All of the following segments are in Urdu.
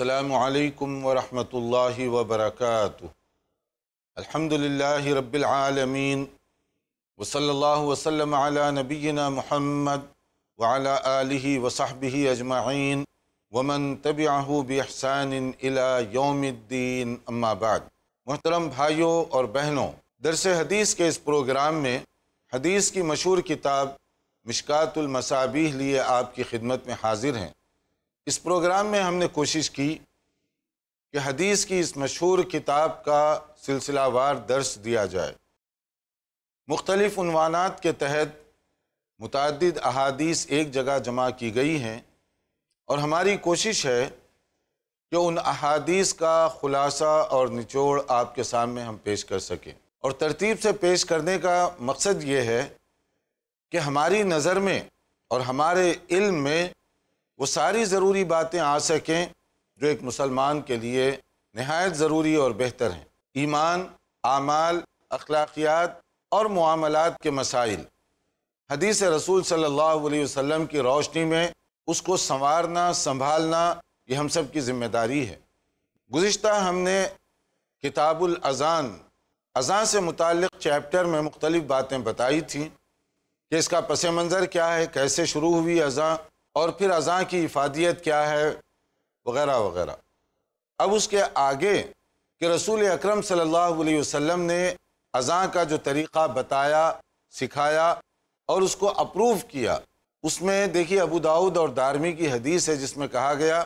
السلام علیکم ورحمۃ اللہ وبرکاتہ الحمد للہ رب العالمین وصلی اللہ وسلم علی نبینا محمد وعلی آلہ وصحبہ اجمعین ومن تبعہ بإحسان الى یوم الدین اما بعد. محترم بھائیوں اور بہنوں، درس حدیث کے اس پروگرام میں حدیث کی مشہور کتاب مشکات المصابیح لیے آپ کی خدمت میں حاضر ہیں۔ اس پروگرام میں ہم نے کوشش کی کہ حدیث کی اس مشہور کتاب کا سلسلہ وار درس دیا جائے۔ مختلف عنوانات کے تحت متعدد احادیث ایک جگہ جمع کی گئی ہیں اور ہماری کوشش ہے کہ ان احادیث کا خلاصہ اور نچوڑ آپ کے سامنے ہم پیش کر سکیں۔ اور ترتیب سے پیش کرنے کا مقصد یہ ہے کہ ہماری نظر میں اور ہمارے علم میں وہ ساری ضروری باتیں آ سکیں جو ایک مسلمان کے لیے نہایت ضروری اور بہتر ہیں۔ ایمان، اعمال، اخلاقیات اور معاملات کے مسائل۔ حدیث رسول صلی اللہ علیہ وسلم کی روشنی میں اس کو سنوارنا، سنبھالنا، یہ ہم سب کی ذمہ داری ہے۔ گزشتہ ہم نے کتاب الاذان، اذان سے متعلق چیپٹر میں مختلف باتیں بتائی تھیں کہ اس کا پس منظر کیا ہے، کیسے شروع ہوئی اذان اور پھر اذان کی افادیت کیا ہے، وغیرہ وغیرہ۔ اب اس کے آگے کہ رسول اکرم صلی اللہ علیہ وسلم نے اذان کا جو طریقہ بتایا، سکھایا اور اس کو اپروو کیا۔ اس میں دیکھیے ابو داود اور دارمی کی حدیث ہے، جس میں کہا گیا،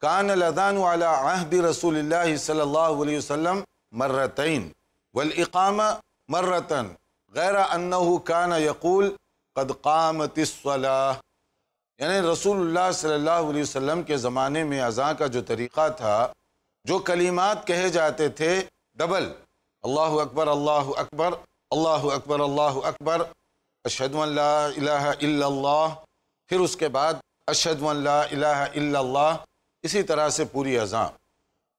کان الاذان على عہد رسول اللہ صلی اللہ علیہ وسلم مرتین والاقامہ مرتن غیر انہو کان یقول قد قامت الصلاة. یعنی رسول اللہ صلی اللہ علیہ وسلم کے زمانے میں اذان کا جو طریقہ تھا، جو کلمات کہے جاتے تھے، ڈبل۔ اللہ اکبر اللہ اکبر اللہ اکبر اللہ اکبر۔ اشہد ان لا الہ الا اللہ۔ پھر اس کے بعد اشہد ان لا الہ الا اللہ۔ اسی طرح سے پوری اذان۔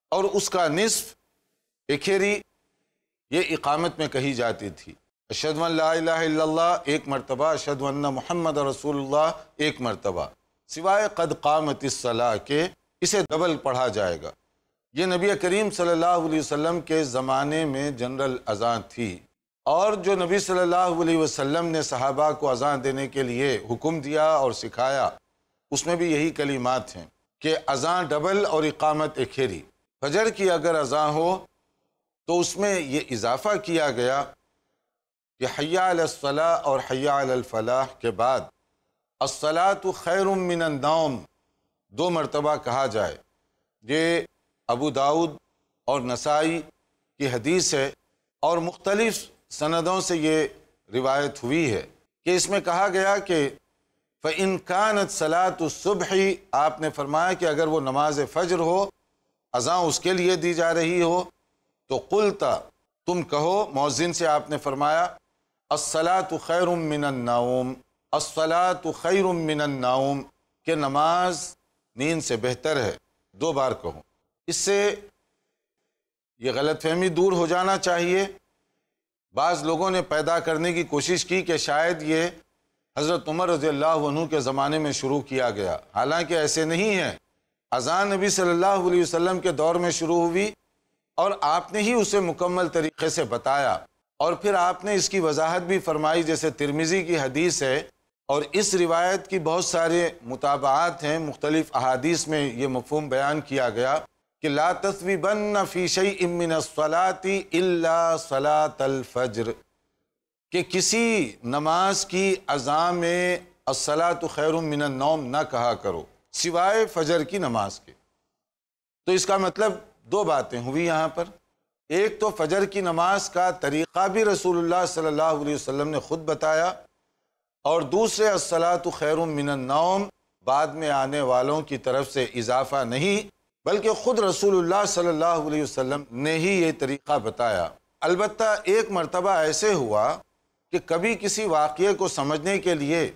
اور اس کا نصف اکھیری یہ اقامت میں کہی جاتی تھی۔ اشہد ان لا الہ الا اللہ، ایک مرتبہ، اشہد ان محمد رسول اللہ، ایک مرتبہ۔ سوائے قد قامت الصلاح کے، اسے ڈبل پڑھا جائے گا۔ یہ نبی کریم صلی اللہ علیہ وسلم کے زمانے میں جنرل اذان تھی۔ اور جو نبی صلی اللہ علیہ وسلم نے صحابہ کو اذان دینے کے لیے حکم دیا اور سکھایا، اس میں بھی یہی کلمات ہیں کہ اذان ڈبل اور اقامت اکھیری فجر کی اگر اذان ہو، تو اس میں یہ اضافہ کیا گیا کہ حیا الصلاح اور حیا الفلاح کے بعد الصلاۃ خیر من النوم، دو مرتبہ کہا جائے۔ یہ ابو داود اور نسائی کی حدیث ہے اور مختلف سندوں سے یہ روایت ہوئی ہے کہ اس میں کہا گیا کہ فَإِن كَانَتْ صَلَاةُ الصُّبْحِ، آپ نے فرمایا کہ اگر وہ نماز فجر ہو اذان اس کے لیے دی جا رہی ہو، تو قلتا تم کہو موزن سے آپ نے فرمایا الصلاة خیر من النوم، الصلاة خیر من النوم، کہ نماز نیند سے بہتر ہے، دو بار کہو اس سے یہ غلط فہمی دور ہو جانا چاہیے۔ بعض لوگوں نے پیدا کرنے کی کوشش کی کہ شاید یہ حضرت عمر رضی اللہ عنہ کے زمانے میں شروع کیا گیا۔ حالانکہ ایسے نہیں ہے اذان نبی صلی اللہ علیہ وسلم کے دور میں شروع ہوئی اور آپ نے ہی اسے مکمل طریقے سے بتایا۔ اور پھر آپ نے اس کی وضاحت بھی فرمائی، جیسے ترمیزی کی حدیث ہے اور اس روایت کی بہت سارے مطابعات ہیں، مختلف احادیث میں یہ مفہوم بیان کیا گیا کہ لا تصویبن فی شیء من الصلاة الا صلاة الفجر، کہ کسی نماز کی اذان میں الصلاة خیر من النوم نہ کہا کرو، سوائے فجر کی نماز کے۔ تو اس کا مطلب دو باتیں ہوئی یہاں پر۔ ایک تو فجر کی نماز کا طریقہ بھی رسول اللہ صلی اللہ علیہ وسلم نے خود بتایا اور دوسرے الصلاۃ خیر من النوم، بعد میں آنے والوں کی طرف سے اضافہ نہیں، بلکہ خود رسول اللہ صلی اللہ علیہ وسلم نے ہی یہ طریقہ بتایا۔ البتہ ایک مرتبہ ایسے ہوا کہ کبھی کسی واقعے کو سمجھنے کے لیے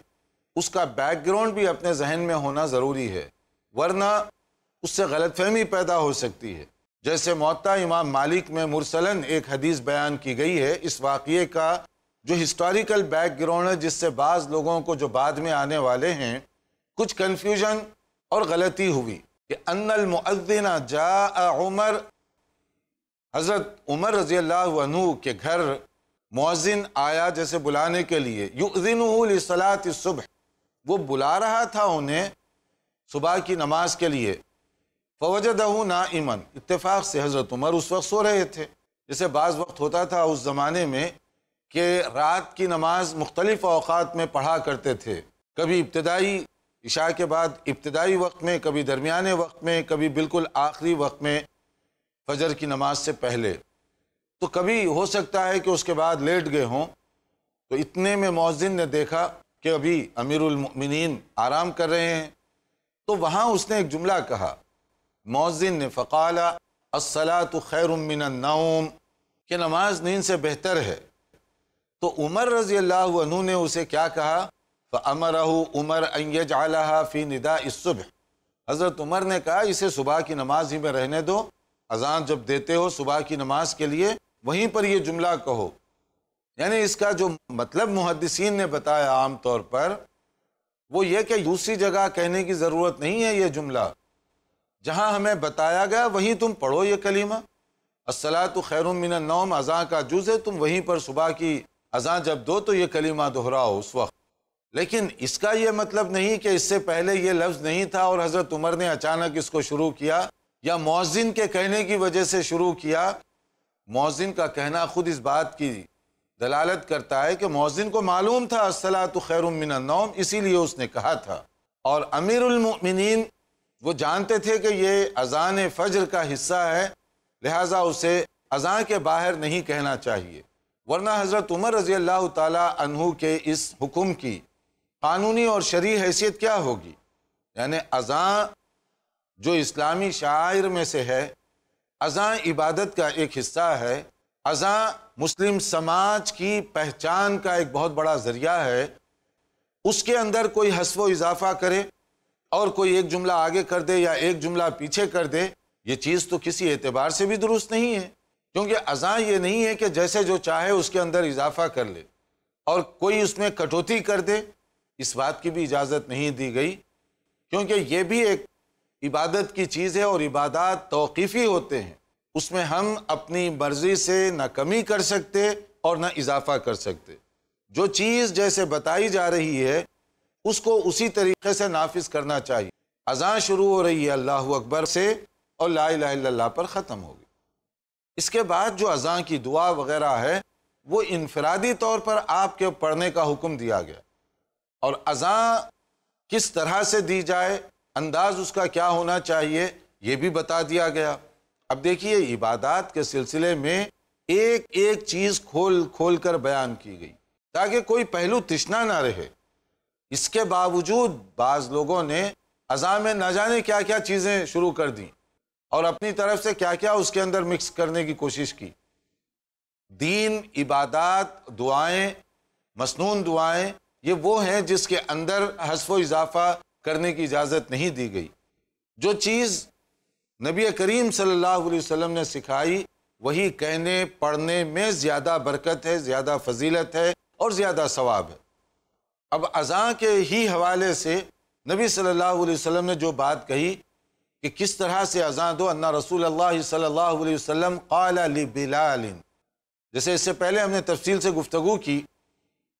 اس کا بیک گراؤنڈ بھی اپنے ذہن میں ہونا ضروری ہے، ورنہ اس سے غلط فہمی پیدا ہو سکتی ہے۔ جیسے معطا امام مالک میں مرسلن ایک حدیث بیان کی گئی ہے، اس واقعے کا جو ہسٹوریکل بیک گراؤنڈ ہے، جس سے بعض لوگوں کو جو بعد میں آنے والے ہیں، کچھ کنفیوژن اور غلطی ہوئی کہ ان المؤذن جاء عمر، حضرت عمر رضی اللہ عنہ کے گھر مؤذن آیا جیسے بلانے کے لیے۔ یؤذنہ لصلاة الصبح۔ وہ بلا رہا تھا انہیں صبح کی نماز کے لیے۔ فوجدہ نائما اتفاق سے حضرت عمر اس وقت سو رہے تھے۔ جیسے بعض وقت ہوتا تھا اس زمانے میں کہ رات کی نماز مختلف اوقات میں پڑھا کرتے تھے۔ کبھی ابتدائی عشاء کے بعد ابتدائی وقت میں، کبھی درمیانے وقت میں، کبھی بالکل آخری وقت میں فجر کی نماز سے پہلے۔ تو کبھی ہو سکتا ہے کہ اس کے بعد لیٹ گئے ہوں۔ تو اتنے میں مؤذن نے دیکھا کہ ابھی امیر المؤمنین آرام کر رہے ہیں۔ تو وہاں اس نے ایک جملہ کہا۔ مؤذن نے فقالا الصلاة خیر من النوم، کہ نماز نیند سے بہتر ہے۔ تو عمر رضی اللہ عنہ نے اسے کیا کہا؟ فَأَمَرَهُ عمر أَن يَجْعَلَهَا فِي نِدَاءِ الصُّبح۔ حضرت عمر نے کہا، اسے صبح کی نماز ہی میں رہنے دو، اذان جب دیتے ہو صبح کی نماز کے لیے، وہیں پر یہ جملہ کہو۔ یعنی اس کا جو مطلب محدثین نے بتایا عام طور پر، وہ یہ کہ دوسری جگہ کہنے کی ضرورت نہیں ہے یہ جملہ۔ جہاں ہمیں بتایا گیا وہیں تم پڑھو یہ کلمہ السلاۃ خیر من النوم، اذان کا جز ہے، تم وہیں پر صبح کی اذان جب دو تو یہ کلمہ دہراؤ اس وقت۔ لیکن اس کا یہ مطلب نہیں کہ اس سے پہلے یہ لفظ نہیں تھا اور حضرت عمر نے اچانک اس کو شروع کیا یا مؤذن کے کہنے کی وجہ سے شروع کیا۔ مؤذن کا کہنا خود اس بات کی دلالت کرتا ہے کہ مؤذن کو معلوم تھا السلاۃ خیر من النوم، اسی لیے اس نے کہا تھا۔ اور امیر المؤمنین وہ جانتے تھے کہ یہ اذان فجر کا حصہ ہے، لہٰذا اسے اذان کے باہر نہیں کہنا چاہیے۔ ورنہ حضرت عمر رضی اللہ تعالی عنہ کے اس حکم کی قانونی اور شرعی حیثیت کیا ہوگی؟ یعنی اذان جو اسلامی شاعر میں سے ہے، اذان عبادت کا ایک حصہ ہے۔ اذان مسلم سماج کی پہچان کا ایک بہت بڑا ذریعہ ہے۔ اس کے اندر کوئی حسف و اضافہ کرے۔ اور کوئی ایک جملہ آگے کر دے یا ایک جملہ پیچھے کر دے، یہ چیز تو کسی اعتبار سے بھی درست نہیں ہے۔ کیونکہ اذان یہ نہیں ہے کہ جیسے جو چاہے اس کے اندر اضافہ کر لے۔ اور کوئی اس میں کٹوتی کر دے، اس بات کی بھی اجازت نہیں دی گئی۔ کیونکہ یہ بھی ایک عبادت کی چیز ہے اور عبادات توقیفی ہوتے ہیں۔ اس میں ہم اپنی مرضی سے نہ کمی کر سکتے اور نہ اضافہ کر سکتے۔ جو چیز جیسے بتائی جا رہی ہے اس کو اسی طریقے سے نافذ کرنا چاہیے۔ اذان شروع ہو رہی ہے، اللہ اکبر سے، اور لا الہ الا اللہ پر ختم ہوگی اس کے بعد جو اذان کی دعا وغیرہ ہے، وہ انفرادی طور پر آپ کے پڑھنے کا حکم دیا گیا۔ اور اذان کس طرح سے دی جائے، انداز اس کا کیا ہونا چاہیے، یہ بھی بتا دیا گیا۔ اب دیکھیے، عبادات کے سلسلے میں ایک ایک چیز کھول کھول کر بیان کی گئی، تاکہ کوئی پہلو تشنا نہ رہے۔ اس کے باوجود بعض لوگوں نے اذان میں نہ جانے کیا کیا چیزیں شروع کر دیں اور اپنی طرف سے کیا کیا اس کے اندر مکس کرنے کی کوشش کی۔ دین، عبادات، دعائیں، مسنون دعائیں، یہ وہ ہیں جس کے اندر حسف و اضافہ کرنے کی اجازت نہیں دی گئی۔ جو چیز نبی کریم صلی اللہ علیہ وسلم نے سکھائی، وہی کہنے، پڑھنے میں زیادہ برکت ہے، زیادہ فضیلت ہے اور زیادہ ثواب ہے۔ اب اذان کے ہی حوالے سے نبی صلی اللہ علیہ وسلم نے جو بات کہی کہ کس طرح سے اذان دو، انا رسول اللہ صلی اللہ علیہ وسلم قال لبلال. جیسے اس سے پہلے ہم نے تفصیل سے گفتگو کی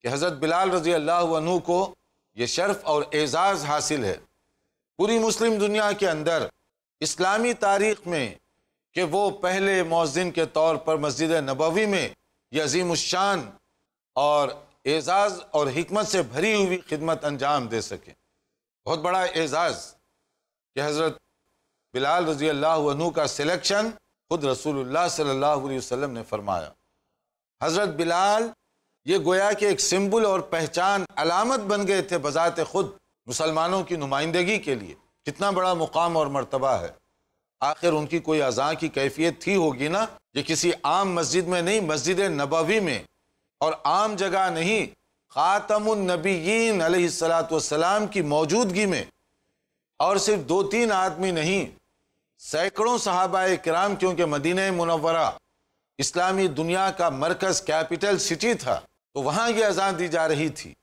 کہ حضرت بلال رضی اللہ عنہ کو یہ شرف اور اعزاز حاصل ہے پوری مسلم دنیا کے اندر اسلامی تاریخ میں کہ وہ پہلے مؤذن کے طور پر مسجد نبوی میں یہ عظیم الشان اور اعزاز اور حکمت سے بھری ہوئی خدمت انجام دے سکیں۔ بہت بڑا اعزاز کہ حضرت بلال رضی اللہ عنہ کا سلیکشن خود رسول اللہ صلی اللہ علیہ وسلم نے فرمایا۔ حضرت بلال یہ گویا کہ ایک سمبل اور پہچان علامت بن گئے تھے بذات خود مسلمانوں کی نمائندگی کے لیے۔ کتنا بڑا مقام اور مرتبہ ہے۔ آخر ان کی کوئی اذان کی کیفیت تھی ہوگی نا؟ یہ کسی عام مسجد میں نہیں، مسجد نبوی میں اور عام جگہ نہیں، خاتم النبیین علیہ السلاۃ والسلام کی موجودگی میں۔ اور صرف دو تین آدمی نہیں، سینکڑوں صحابہ کرام کیونکہ مدینہ منورہ اسلامی دنیا کا مرکز کیپٹل سٹی تھا، تو وہاں یہ اذان دی جا رہی تھی۔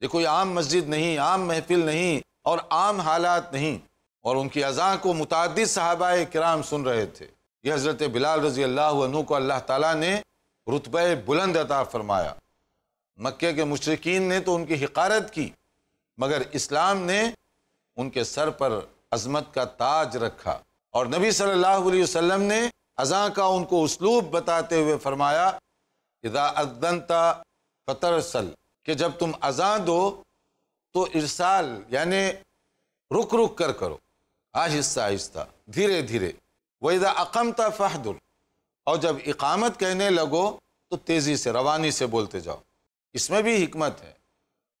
یہ کوئی عام مسجد نہیں، عام محفل نہیں اور عام حالات نہیں۔ اور ان کی اذاں کو متعدد صحابہ کرام سن رہے تھے۔ یہ حضرت بلال رضی اللہ عنہ کو اللہ تعالیٰ نے رتبہ بلند عطا فرمایا۔ مکے کے مشرقین نے تو ان کی حقارت کی، مگر اسلام نے ان کے سر پر عظمت کا تاج رکھا۔ اور نبی صلی اللہ علیہ وسلم نے اذاں کا ان کو اسلوب بتاتے ہوئے فرمایا، اذا اذنتا فترسل، کہ جب تم اذاں دو، تو ارسال یعنی رک رک کر کرو۔ آہستہ آہستہ، دھیرے دھیرے۔ وَإِذَا أَقَمْتَ فَحْدُرْ اور جب اقامت کہنے لگو تو تیزی سے، روانی سے بولتے جاؤ۔ اس میں بھی حکمت ہے۔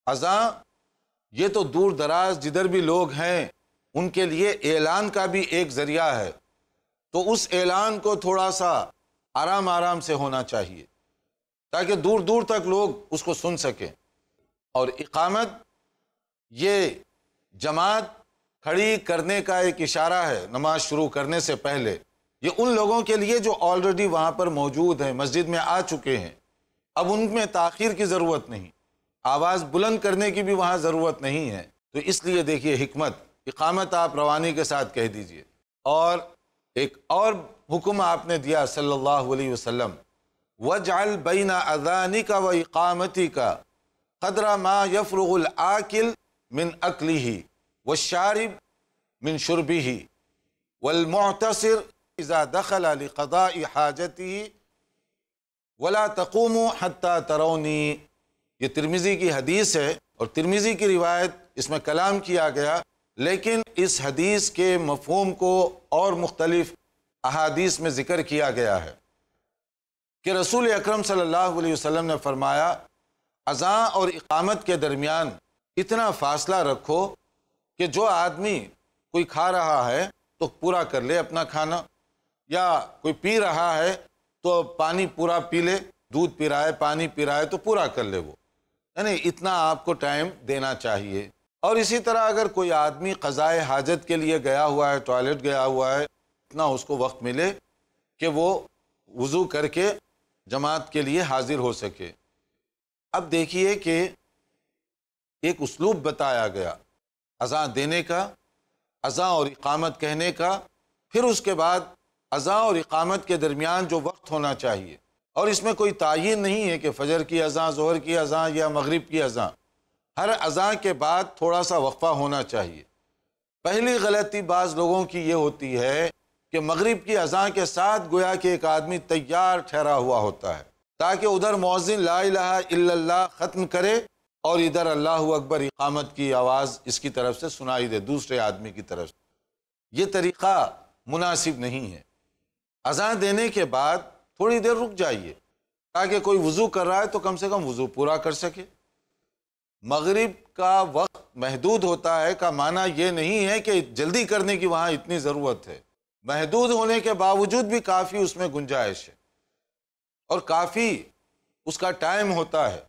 اذاں یہ تو دور دراز جدھر بھی لوگ ہیں، ان کے لیے اعلان کا بھی ایک ذریعہ ہے۔ تو اس اعلان کو تھوڑا سا آرام آرام سے ہونا چاہیے۔ تاکہ دور دور تک لوگ اس کو سن سکیں۔ اور اقامت، یہ جماعت کھڑی کرنے کا ایک اشارہ ہے۔ نماز شروع کرنے سے پہلے۔ یہ ان لوگوں کے لیے جو آلریڈی وہاں پر موجود ہیں، مسجد میں آ چکے ہیں۔ اب ان میں تاخیر کی ضرورت نہیں۔ آواز بلند کرنے کی بھی وہاں ضرورت نہیں ہے۔ تو اس لیے دیکھیے حکمت، اقامت آپ روانی کے ساتھ کہہ دیجیے۔ اور ایک اور حکم آپ نے دیا صلی اللہ علیہ وسلم وَجْعَلْ بَيْنَ أَذَانِكَ وَإِقَامَتِكَ قَدْرَ مَا يَفْرُغُ الْآكِلْ مِنْ أَكْلِهِ والشارب من شربه والمعتصر اذا دخل لقضاء حاجته ولا تقوموا حتى تروني۔ یہ ترمیزی کی حدیث ہے اور ترمیزی کی روایت اس میں کلام کیا گیا، لیکن اس حدیث کے مفہوم کو اور مختلف احادیث میں ذکر کیا گیا ہے۔ کہ رسول اکرم صلی اللہ علیہ وسلم نے فرمایا اذاں اور اقامت کے درمیان اتنا فاصلہ رکھو کہ جو آدمی کوئی کھا رہا ہے تو پورا کر لے اپنا کھانا۔ یا کوئی پی رہا ہے تو پانی پورا پی لے، دودھ پی رہا ہے پانی پی رہا ہے تو پورا کر لے وہ۔ یعنی اتنا آپ کو ٹائم دینا چاہیے۔ اور اسی طرح اگر کوئی آدمی قضائے حاجت کے لیے گیا ہوا ہے، ٹوائلٹ گیا ہوا ہے، اتنا اس کو وقت ملے کہ وہ وضو کر کے جماعت کے لیے حاضر ہو سکے۔ اب دیکھیے کہ ایک اسلوب بتایا گیا۔ اذاں دینے کا اذاں اور اقامت کہنے کا، پھر اس کے بعد اذاں اور اقامت کے درمیان جو وقت ہونا چاہیے۔ اور اس میں کوئی تعین نہیں ہے کہ فجر کی اذاں ظہر کی اذاں یا مغرب کی اذاں ہر اذاں کے بعد تھوڑا سا وقفہ ہونا چاہیے۔ پہلی غلطی بعض لوگوں کی یہ ہوتی ہے کہ مغرب کی اذاں کے ساتھ گویا کہ ایک آدمی تیار ٹھہرا ہوا ہوتا ہے۔ تاکہ ادھر مؤذن لا الہ الا اللہ ختم کرے اور ادھر اللہ اکبر اقامت کی آواز اس کی طرف سے سنائی دے، دوسرے آدمی کی طرف سے۔ یہ طریقہ مناسب نہیں ہے۔ اذان دینے کے بعد تھوڑی دیر رک جائیے، تاکہ کوئی وضو کر رہا ہے تو کم سے کم وضو پورا کر سکے۔ مغرب کا وقت محدود ہوتا ہے کا معنی یہ نہیں ہے کہ جلدی کرنے کی وہاں اتنی ضرورت ہے۔ محدود ہونے کے باوجود بھی کافی اس میں گنجائش ہے۔ اور کافی اس کا ٹائم ہوتا ہے۔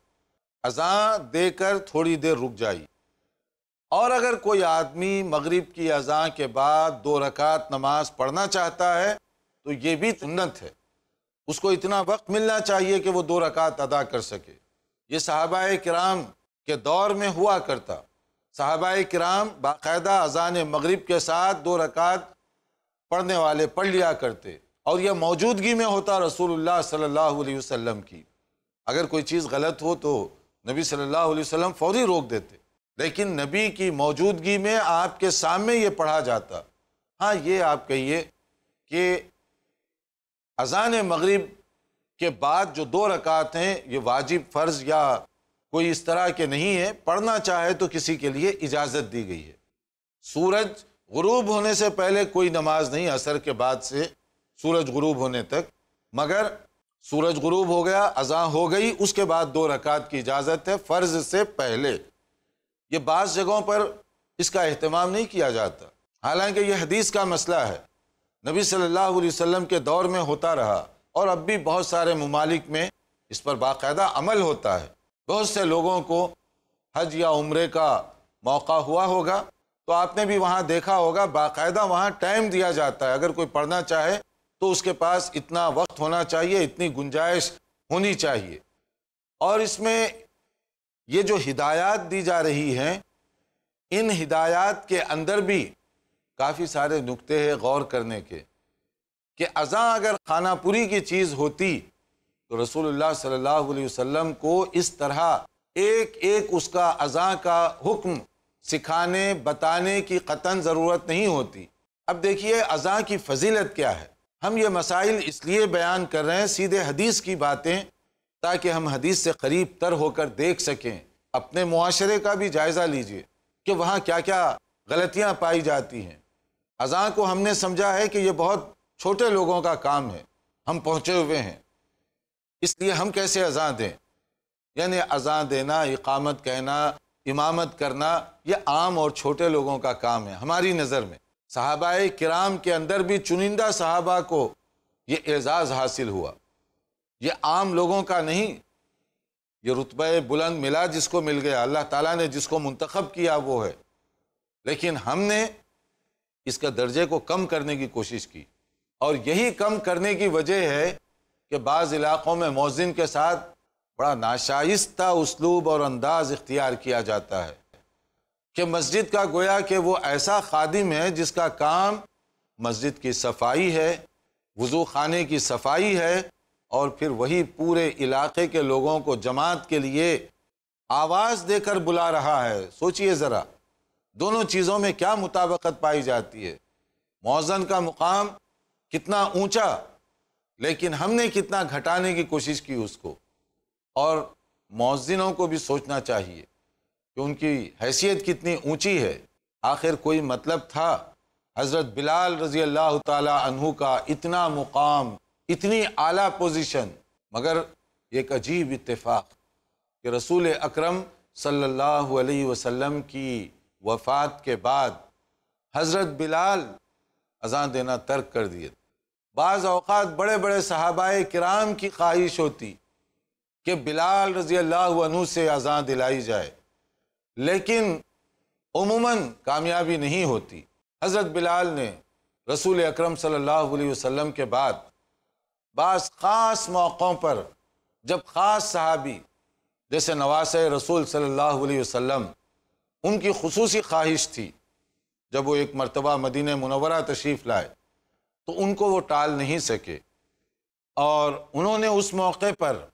اذاں دے کر تھوڑی دیر رک جائی اور اگر کوئی آدمی مغرب کی اذاں کے بعد دو رکعت نماز پڑھنا چاہتا ہے تو یہ بھی سنت ہے۔ اس کو اتنا وقت ملنا چاہیے کہ وہ دو رکعت ادا کر سکے۔ یہ صحابہ کرام کے دور میں ہوا کرتا۔ صحابہ کرام باقاعدہ اذان مغرب کے ساتھ دو رکعت پڑھنے والے پڑھ لیا کرتے۔ اور یہ موجودگی میں ہوتا رسول اللہ صلی اللہ علیہ وسلم کی۔ اگر کوئی چیز غلط ہو تو نبی صلی اللہ علیہ وسلم فوری روک دیتے۔ لیکن نبی کی موجودگی میں آپ کے سامنے یہ پڑھا جاتا۔ ہاں یہ آپ کہیے کہ اذان مغرب کے بعد جو دو رکعت ہیں، یہ واجب فرض یا کوئی اس طرح کے نہیں ہے پڑھنا چاہے تو کسی کے لیے اجازت دی گئی ہے۔ سورج غروب ہونے سے پہلے کوئی نماز نہیں اثر کے بعد سے سورج غروب ہونے تک۔ مگر سورج غروب ہو گیا اذاں ہو گئی، اس کے بعد دو رکعت کی اجازت ہے، فرض سے پہلے۔ یہ بعض جگہوں پر اس کا اہتمام نہیں کیا جاتا۔ حالانکہ یہ حدیث کا مسئلہ ہے۔ نبی صلی اللہ علیہ وسلم کے دور میں ہوتا رہا اور اب بھی بہت سارے ممالک میں اس پر باقاعدہ عمل ہوتا ہے۔ بہت سے لوگوں کو حج یا عمرے کا موقع ہوا ہوگا۔ تو آپ نے بھی وہاں دیکھا ہوگا، باقاعدہ وہاں ٹائم دیا جاتا ہے۔ اگر کوئی پڑھنا چاہے تو اس کے پاس اتنا وقت ہونا چاہیے، اتنی گنجائش ہونی چاہیے۔ اور اس میں یہ جو ہدایات دی جا رہی ہیں، ان ہدایات کے اندر بھی کافی سارے نکتے ہیں غور کرنے کے کہ ازاں اگر خانہ پوری کی چیز ہوتی تو رسول اللہ صلی اللہ علیہ وسلم کو اس طرح ایک ایک اس کا ازاں کا حکم سکھانے، بتانے کی قطن ضرورت نہیں ہوتی۔ اب دیکھیے ازاں کی فضیلت کیا ہے۔ ہم یہ مسائل اس لیے بیان کر رہے ہیں، سیدھے حدیث کی باتیں تاکہ ہم حدیث سے قریب تر ہو کر دیکھ سکیں۔ اپنے معاشرے کا بھی جائزہ لیجیے کہ وہاں کیا کیا غلطیاں پائی جاتی ہیں۔ ازاں کو ہم نے سمجھا ہے کہ یہ بہت چھوٹے لوگوں کا کام ہے، ہم پہنچے ہوئے ہیں۔ اس لیے ہم کیسے ازاں دیں؟ یعنی ازاں دینا، اقامت کہنا، امامت کرنا، یہ عام اور چھوٹے لوگوں کا کام ہے ہماری نظر میں۔ صحابہ کرام کے اندر بھی چنندہ صحابہ کو یہ اعزاز حاصل ہوا۔ یہ عام لوگوں کا نہیں، یہ رتبہ بلند ملا جس کو مل گیا۔ اللہ تعالیٰ نے جس کو منتخب کیا وہ ہے۔ لیکن ہم نے اس کا درجے کو کم کرنے کی کوشش کی۔ اور یہی کم کرنے کی وجہ ہے کہ بعض علاقوں میں موزن کے ساتھ بڑا ناشائستہ اسلوب اور انداز اختیار کیا جاتا ہے کہ مسجد کا گویا کہ وہ ایسا خادم ہے جس کا کام مسجد کی صفائی ہے، وضو خانے کی صفائی ہے اور پھر وہی پورے علاقے کے لوگوں کو جماعت کے لیے آواز دے کر بلا رہا ہے۔ سوچئے ذرا۔ دونوں چیزوں میں کیا مطابقت پائی جاتی ہے؟ موزن کا مقام کتنا اونچا، لیکن ہم نے کتنا گھٹانے کی کوشش کی اس کو۔ اور موزنوں کو بھی سوچنا چاہیے کہ ان کی حیثیت کتنی اونچی ہے۔ آخر کوئی مطلب تھا؟ حضرت بلال رضی اللہ تعالی عنہ کا اتنا مقام، اتنی اعلیٰ پوزیشن، مگر ایک عجیب اتفاق کہ رسول اکرم صلی اللہ علیہ وسلم کی وفات کے بعد حضرت بلال اذان دینا ترک کر دیے۔ بعض اوقات بڑے بڑے صحابہ کرام کی خواہش ہوتی کہ بلال رضی اللہ عنہ سے اذان دلائی جائے، لیکن عموماً کامیابی نہیں ہوتی۔ حضرت بلال نے رسول اکرم صلی اللہ علیہ وسلم کے بعد بعض خاص موقعوں پر جب خاص صحابی، جیسے نواس رسول صلی اللہ علیہ وسلم ان کی خصوصی خواہش تھی۔ جب وہ ایک مرتبہ مدینہ منورہ تشریف لائے، تو ان کو وہ ٹال نہیں سکے۔ اور انہوں نے اس موقع پر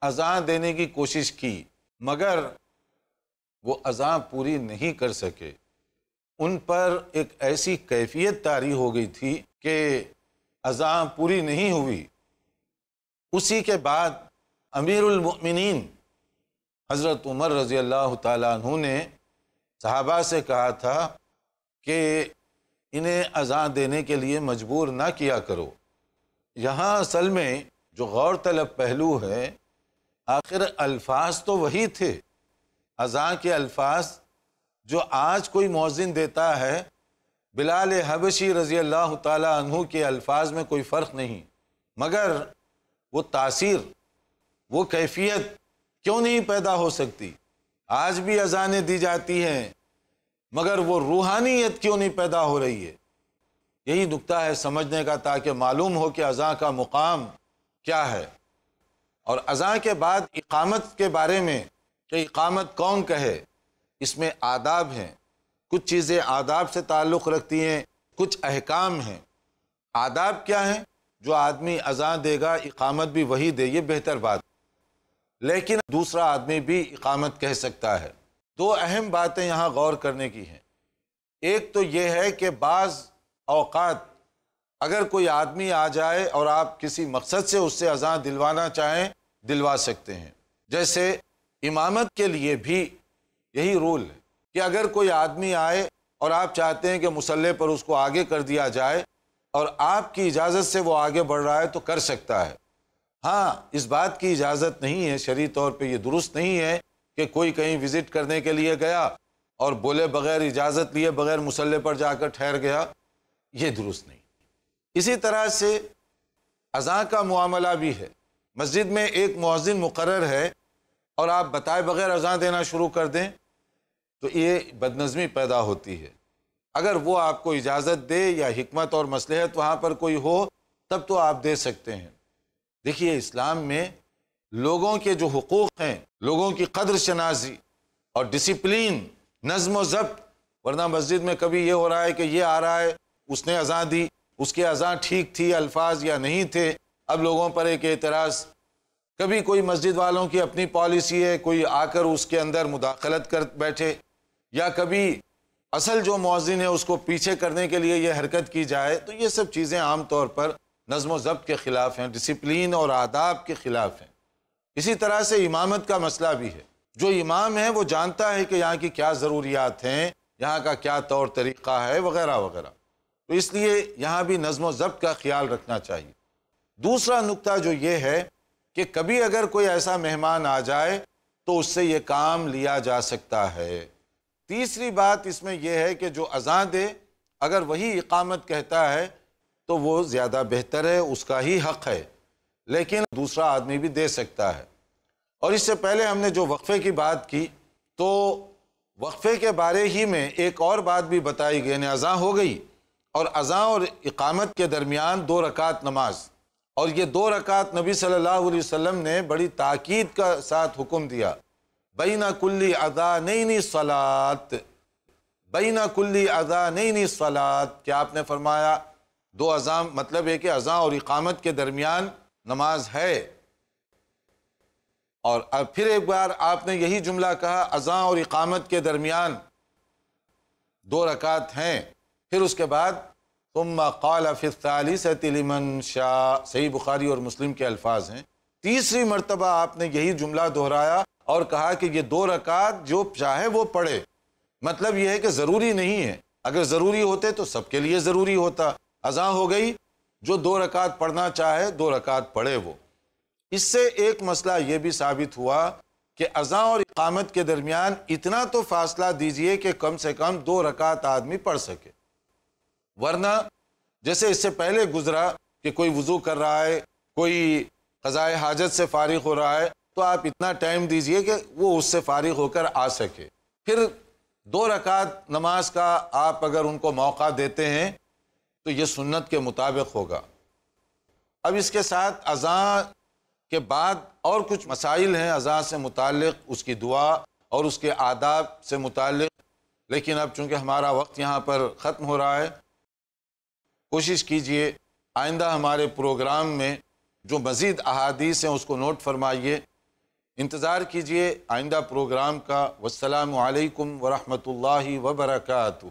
اذاں دینے کی کوشش کی، مگر وہ اذاں پوری نہیں کر سکے۔ ان پر ایک ایسی کیفیت تاری ہو گئی تھی کہ اذاں پوری نہیں ہوئی۔ اسی کے بعد امیر المؤمنین حضرت عمر رضی اللہ تعالیٰ عنہ نے صحابہ سے کہا تھا کہ انہیں اذاں دینے کے لیے مجبور نہ کیا کرو۔ یہاں اصل میں جو غور طلب پہلو ہے، آخر الفاظ تو وہی تھے۔ اذاں کے الفاظ جو آج کوئی موزن دیتا ہے، بلال حبشی رضی اللہ تعالیٰ عنہ کے الفاظ میں کوئی فرق نہیں۔ مگر وہ تاثیر، وہ کیفیت کیوں نہیں پیدا ہو سکتی؟ آج بھی اذانیں دی جاتی ہیں، مگر وہ روحانیت کیوں نہیں پیدا ہو رہی ہے؟ یہی نکتہ ہے سمجھنے کا تاکہ معلوم ہو کہ اذاں کا مقام کیا ہے۔ اور اذاں کے بعد اقامت کے بارے میں کہ اقامت کون کہے، اس میں آداب ہیں۔ کچھ چیزیں آداب سے تعلق رکھتی ہیں، کچھ احکام ہیں۔ آداب کیا ہیں؟ جو آدمی اذان دے گا، اقامت بھی وہی دے، یہ بہتر بات لیکن دوسرا آدمی بھی اقامت کہہ سکتا ہے۔ دو اہم باتیں یہاں غور کرنے کی ہیں۔ ایک تو یہ ہے کہ بعض اوقات اگر کوئی آدمی آ جائے اور آپ کسی مقصد سے اس سے اذان دلوانا چاہیں، دلوا سکتے ہیں۔ جیسے امامت کے لیے بھی یہی رول ہے کہ اگر کوئی آدمی آئے اور آپ چاہتے ہیں کہ مسلح پر اس کو آگے کر دیا جائے اور آپ کی اجازت سے وہ آگے بڑھ رہا ہے تو کر سکتا ہے۔ ہاں اس بات کی اجازت نہیں ہے، شرعی طور پہ یہ درست نہیں ہے کہ کوئی کہیں وزٹ کرنے کے لیے گیا اور بولے بغیر اجازت لیے بغیر مسلح پر جا کر ٹھہر گیا، یہ درست نہیں۔ اسی طرح سے اذاں کا معاملہ بھی ہے۔ مسجد میں ایک مؤذن مقرر ہے اور آپ بتائے بغیر اذاں دینا شروع کر دیں تو یہ بدنظمی پیدا ہوتی ہے۔ اگر وہ آپ کو اجازت دے یا حکمت اور مصلحت وہاں پر کوئی ہو، تب تو آپ دے سکتے ہیں۔ دیکھیے، اسلام میں لوگوں کے جو حقوق ہیں، لوگوں کی قدر شنازی اور ڈسپلین نظم و ضبط، ورنہ مسجد میں کبھی یہ ہو رہا ہے کہ یہ آ رہا ہے، اس نے اذان دی، اس کی اذان ٹھیک تھی، الفاظ یا نہیں تھے، اب لوگوں پر ایک اعتراض۔ کبھی کوئی مسجد والوں کی اپنی پالیسی ہے، کوئی آ کر اس کے اندر مداخلت کر بیٹھے، یا کبھی اصل جو مؤذن ہے، اس کو پیچھے کرنے کے لیے یہ حرکت کی جائے، تو یہ سب چیزیں عام طور پر نظم و ضبط کے خلاف ہیں ڈسپلین اور آداب کے خلاف ہیں۔ اسی طرح سے امامت کا مسئلہ بھی ہے۔ جو امام ہے وہ جانتا ہے کہ یہاں کی کیا ضروریات ہیں، یہاں کا کیا طور طریقہ ہے، وغیرہ وغیرہ۔ تو اس لیے یہاں بھی نظم و ضبط کا خیال رکھنا چاہیے۔ دوسرا نقطہ جو یہ ہے کہ کبھی اگر کوئی ایسا مہمان آ جائے، تو اس سے یہ کام لیا جا سکتا ہے۔ تیسری بات اس میں یہ ہے کہ جو اذان دے، اگر وہی اقامت کہتا ہے تو وہ زیادہ بہتر ہے، اس کا ہی حق ہے۔ لیکن دوسرا آدمی بھی دے سکتا ہے۔ اور اس سے پہلے ہم نے جو وقفے کی بات کی، تو وقفے کے بارے ہی میں ایک اور بات بھی بتائی گئی یعنی اذان ہو گئی۔ اور اذان اور اقامت کے درمیان دو رکعت نماز۔ اور یہ دو رکعت نبی صلی اللہ علیہ وسلم نے بڑی تاکید کا ساتھ حکم دیا۔ بین کلی ادا نئی سلاد بین کلی ادا نئی سلاد کیا آپ نے فرمایا؟ دو اذان مطلب ہے کہ اذان اور اقامت کے درمیان نماز ہے۔ اور پھر ایک بار آپ نے یہی جملہ کہا، اذان اور اقامت کے درمیان دو رکعت ہیں۔ پھر اس کے بعد، ثم قال فی الثالثة لمن شاء۔ صحیح بخاری اور مسلم کے الفاظ ہیں۔ تیسری مرتبہ آپ نے یہی جملہ دہرایا اور کہا کہ یہ دو رکعت جو چاہے وہ پڑھے۔ مطلب یہ ہے کہ ضروری نہیں ہے۔ اگر ضروری ہوتے تو سب کے لیے ضروری ہوتا۔ اذان ہو گئی، جو دو رکعت پڑھنا چاہے، دو رکعت پڑھے وہ۔ اس سے ایک مسئلہ یہ بھی ثابت ہوا کہ اذان اور اقامت کے درمیان اتنا تو فاصلہ دیجیے کہ کم سے کم دو رکعت آدمی پڑھ سکے۔ ورنہ جیسے اس سے پہلے گزرا کہ کوئی وضو کر رہا ہے، کوئی قضاء حاجت سے فارغ ہو رہا ہے، تو آپ اتنا ٹائم دیجیے کہ وہ اس سے فارغ ہو کر آ سکے۔ پھر دو رکعت نماز کا آپ اگر ان کو موقع دیتے ہیں تو یہ سنت کے مطابق ہوگا۔ اب اس کے ساتھ اذان کے بعد اور کچھ مسائل ہیں۔ اذان سے متعلق اس کی دعا اور اس کے آداب سے متعلق۔ لیکن اب چونکہ ہمارا وقت یہاں پر ختم ہو رہا ہے، کوشش کیجیے آئندہ ہمارے پروگرام میں جو مزید احادیث ہیں اس کو نوٹ فرمائیے۔ انتظار کیجیے آئندہ پروگرام کا۔ والسلام علیکم ورحمۃ اللہ وبرکاتہ۔